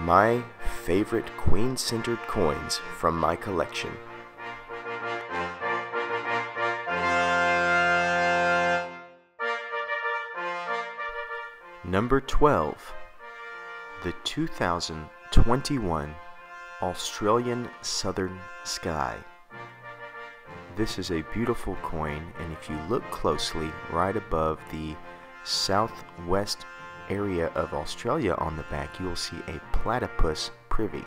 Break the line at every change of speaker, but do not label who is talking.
my favorite queen-centered coins from my collection. Number 12. The 2021 Australian Southern Sky. This is a beautiful coin and if you look closely right above the southwest area of Australia on the back, you will see a platypus privy.